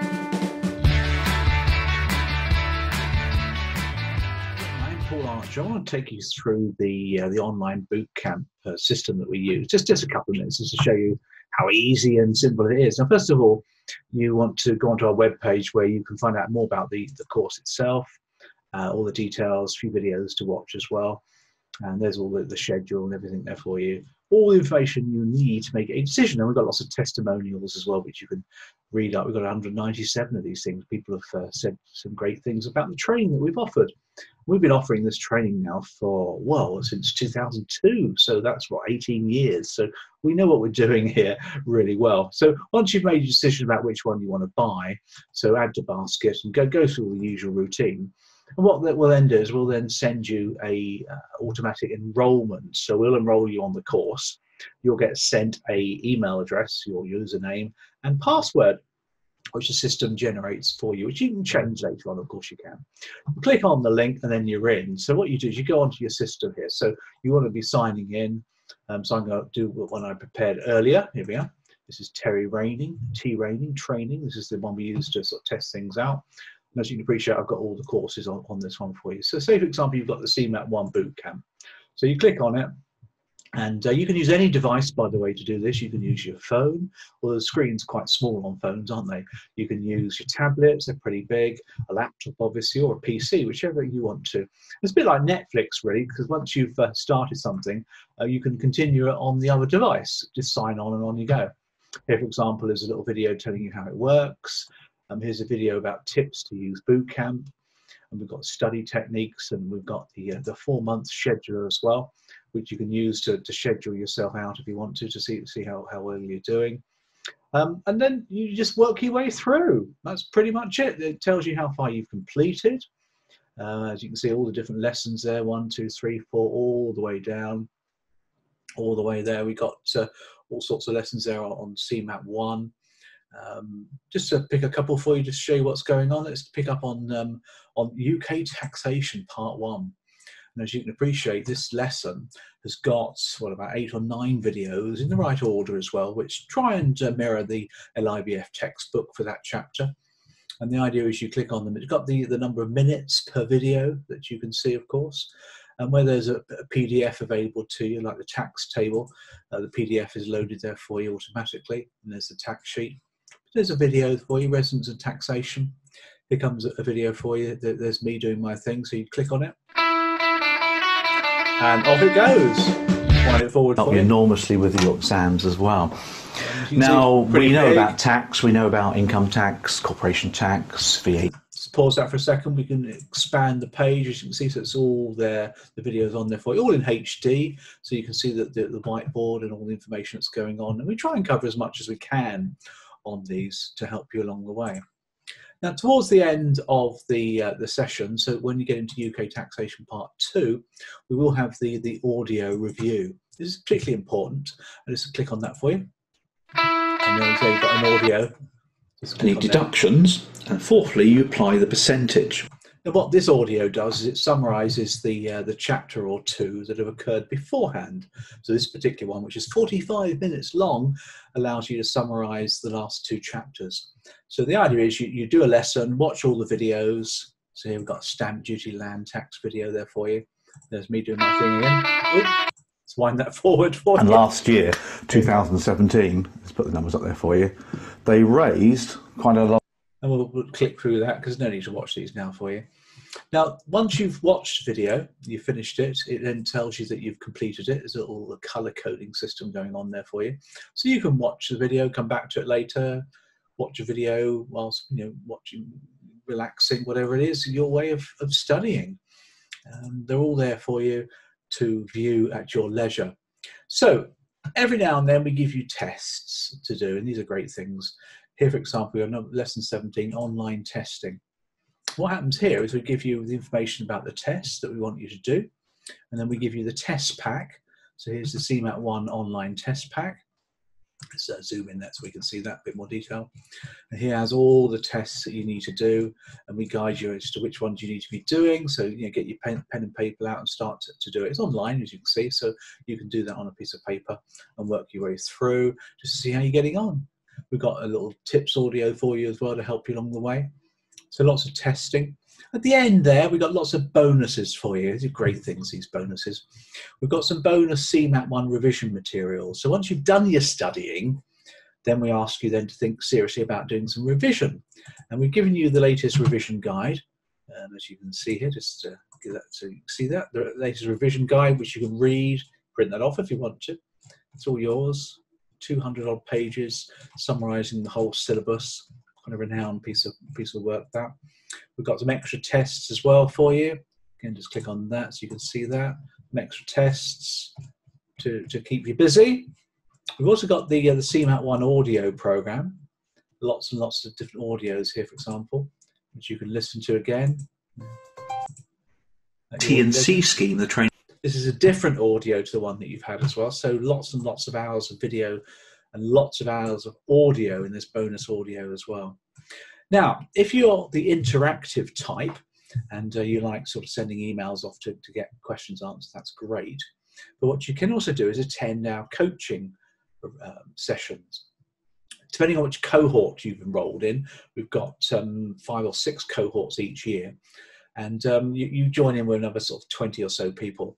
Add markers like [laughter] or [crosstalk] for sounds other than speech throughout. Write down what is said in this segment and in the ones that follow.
I'm Paul Archer. I want to take you through the uh, the online boot camp uh, system that we use. Just just a couple of minutes just to show you how easy and simple it is. Now, first of all, you want to go onto our webpage where you can find out more about the, the course itself, uh, all the details, a few videos to watch as well. And there's all the, the schedule and everything there for you. All the information you need to make a decision. And we've got lots of testimonials as well, which you can read up. We've got 197 of these things. People have uh, said some great things about the training that we've offered. We've been offering this training now for, well, since 2002. So that's what, 18 years. So we know what we're doing here really well. So once you've made a decision about which one you want to buy, so add to basket and go, go through the usual routine. And what that will then do is we'll then send you a uh, automatic enrollment. So we'll enroll you on the course. You'll get sent a email address, your username and password which the system generates for you, which you can change later on, of course you can. Click on the link and then you're in. So what you do is you go onto your system here. So you want to be signing in. Um, so I'm going to do one I prepared earlier. Here we are. This is Terry Raining, T Raining Training. This is the one we use to sort of test things out. And as you can appreciate, I've got all the courses on, on this one for you. So say, for example, you've got the CeMAP 1 bootcamp. So you click on it, and uh, you can use any device, by the way, to do this. You can use your phone, or the screen's quite small on phones, aren't they? You can use your tablets, they're pretty big, a laptop, obviously, or a PC, whichever you want to. It's a bit like Netflix, really, because once you've uh, started something, uh, you can continue it on the other device. Just sign on and on you go. Here, for example, is a little video telling you how it works. Um, here's a video about tips to use Bootcamp. And we've got study techniques, and we've got the, uh, the four-month scheduler as well which you can use to, to schedule yourself out if you want to, to see, see how, how well you're doing. Um, and then you just work your way through. That's pretty much it. It tells you how far you've completed. Uh, as you can see, all the different lessons there, one, two, three, four, all the way down, all the way there. We got uh, all sorts of lessons there on, on CeMAP 1. Um, just to pick a couple for you, just show you what's going on. Let's pick up on, um, on UK taxation part 1. And as you can appreciate, this lesson has got, what, about eight or nine videos in the right order as well, which try and uh, mirror the LIBF textbook for that chapter. And the idea is you click on them. It's got the, the number of minutes per video that you can see, of course. And where there's a, a PDF available to you, like the tax table, uh, the PDF is loaded there for you automatically. And there's the tax sheet. There's a video for you, residence and taxation. Here comes a video for you. There's me doing my thing. So you click on it and off it goes. Wind it forward. Help you enormously with your exams as well. Now we know big. about tax, we know about income tax, corporation tax, VAT. Pause that for a second. We can expand the page, as you can see, so it's all there. The videos on there for you, all in HD, so you can see the, the, the whiteboard and all the information that's going on. And we try and cover as much as we can on these to help you along the way. Now, towards the end of the uh, the session, so when you get into UK taxation part two, we will have the the audio review. This is particularly important. I'll just click on that for you. And then so you've got an audio. Any deductions? And fourthly, you apply the percentage. What this audio does is it summarises the uh, the chapter or two that have occurred beforehand. So this particular one, which is 45 minutes long, allows you to summarise the last two chapters. So the idea is you, you do a lesson, watch all the videos. So here we've got stamp duty land tax video there for you. There's me doing my thing again. let's wind that [laughs] forward for and you. And last year, 2017, let's put the numbers up there for you, they raised quite a lot and we'll, we'll click through that because no need to watch these now for you. Now, once you've watched the video, you've finished it, it then tells you that you've completed it. There's a little color coding system going on there for you. So you can watch the video, come back to it later, watch a video whilst, you know, watching, relaxing, whatever it is, your way of, of studying. Um, they're all there for you to view at your leisure. So every now and then we give you tests to do, and these are great things. Here, for example, we have lesson 17, online testing. What happens here is we give you the information about the test that we want you to do, and then we give you the test pack. So here's the CeMAP 1 online test pack. Let's uh, zoom in there so we can see that a bit more detail. And here has all the tests that you need to do, and we guide you as to which ones you need to be doing. So you know, get your pen, pen and paper out and start to, to do it. It's online, as you can see, so you can do that on a piece of paper and work your way through just to see how you're getting on. We've got a little tips audio for you as well to help you along the way. So lots of testing. At the end there, we've got lots of bonuses for you. These are great things, these bonuses. We've got some bonus CeMAP 1 revision materials. So once you've done your studying, then we ask you then to think seriously about doing some revision. And we've given you the latest revision guide, um, as you can see here, just to give that so you can see that, the latest revision guide, which you can read, print that off if you want to. It's all yours. 200 odd pages summarizing the whole syllabus. Kind of renowned piece of piece of work that. We've got some extra tests as well for you. Again, just click on that so you can see that. Some extra tests to, to keep you busy. We've also got the uh, the CeMAP One audio program. Lots and lots of different audios here, for example, which you can listen to again. T&C scheme, the training. This is a different audio to the one that you've had as well. So lots and lots of hours of video and lots of hours of audio in this bonus audio as well. Now, if you're the interactive type and uh, you like sort of sending emails off to, to get questions answered, that's great. But what you can also do is attend our coaching um, sessions. Depending on which cohort you've enrolled in, we've got um, five or six cohorts each year. And um, you, you, join in with another sort of 20 or so people.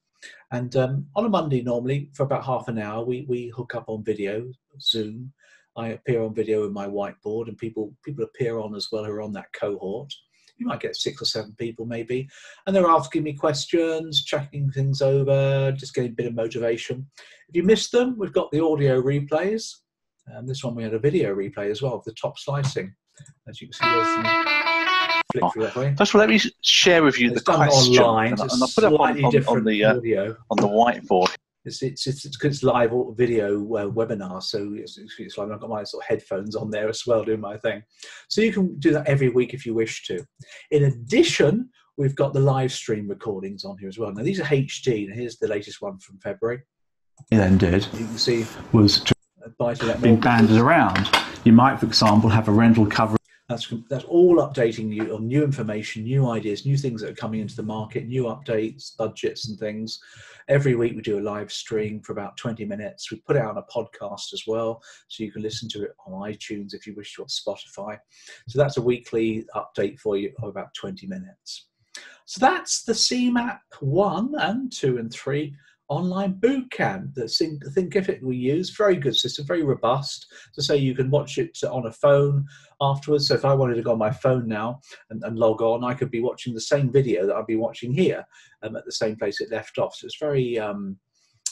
And um, on a Monday, normally, for about half an hour, we, we hook up on video, Zoom. I appear on video with my whiteboard, and people people appear on as well who are on that cohort. You might get six or seven people, maybe, and they're asking me questions, checking things over, just getting a bit of motivation. If you missed them, we've got the audio replays. And this one we had a video replay as well of the top slicing. As you can see, there's some flick through that way. First of all, let me share with you It's the done question, online, and, I, and I'll put it up on, slightly on, on the uh, audio. on the whiteboard. It's it's it's, it's, 'cause it's live au- video uh, webinar, so it's, it's, it's like I've got my sort of headphones on there as well, doing my thing. So you can do that every week if you wish to. In addition, we've got the live stream recordings on here as well. Now these are HD, and here's the latest one from February. He then did You can see was to buy to let being banded around. You might, for example, have a rental cover That's that's all updating you on new information, new ideas, new things that are coming into the market, new updates, budgets, and things. Every week we do a live stream for about 20 minutes. We put it out on a podcast as well, so you can listen to it on iTunes if you wish to, or Spotify. So that's a weekly update for you of about 20 minutes. So that's the CeMAP 1 and 2 and 3 online boot camp that Think- Thinkific we use. Very good system, very robust. To say you can watch it on a phone afterwards. So if I wanted to go on my phone now and, and log on, I could be watching the same video that I'd be watching here um, at the same place it left off. So it's very um,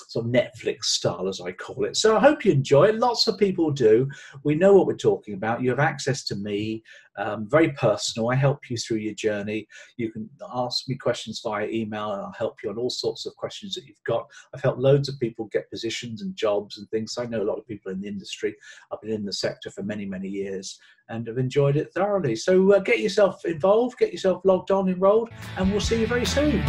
sort of Netflix style, as I call it. So I hope you enjoy it. Lots of people do. We know what we're talking about. You have access to me, um, very personal. I help you through your journey. You can ask me questions via email, and I'll help you on all sorts of questions that you've got. I've helped loads of people get positions and jobs and things. I know a lot of people in the industry. I've been in the sector for many, many years and have enjoyed it thoroughly. So uh, get yourself involved, get yourself logged on, enrolled, and we'll see you very soon.